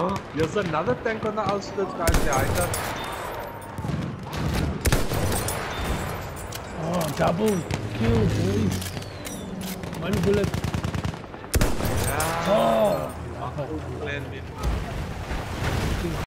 Oh, there's another tank on the outskirts, guys, behind us. Oh, double kill, boys. One bullet. Yeah. Oh. oh